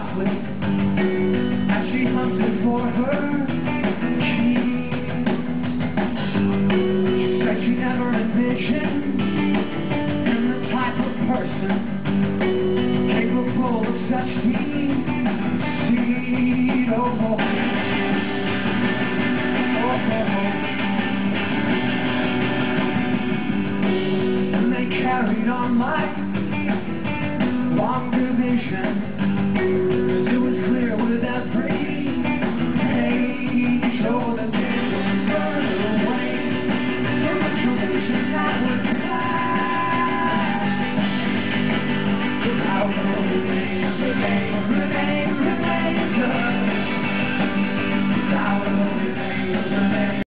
conflict as she hunted for her keys. She said she never envisioned in the type of person capable of such deeds. Seed, oh oh, oh, oh. Oh, oh, and they carried on like long division.